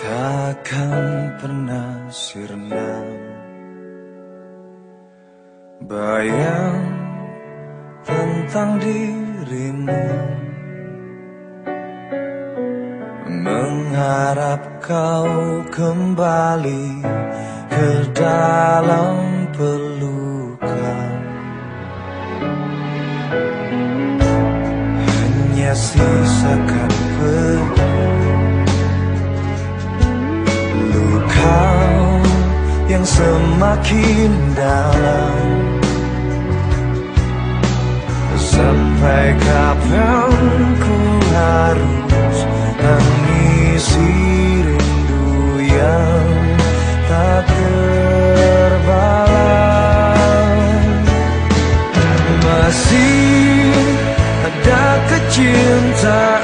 Takkan pernah sirna. Bayang tentang dirimu. Mengharap kau kembali ke dalam pelukan Hanya sisakan pergi yang semakin dalam. Sampai kapan ku harus mengisi rindu yang tak terbalas? Masih ada kecintaan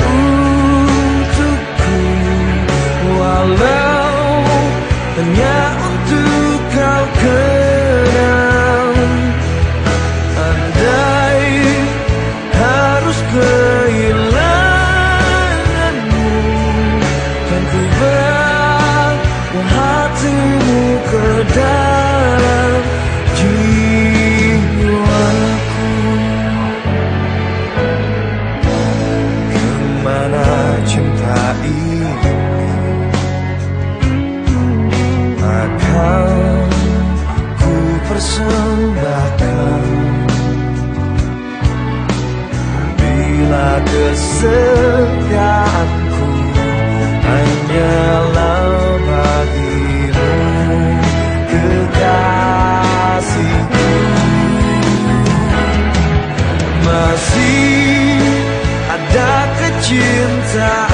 kesetiaanku hanyalah bagimu kekasihku masih ada cinta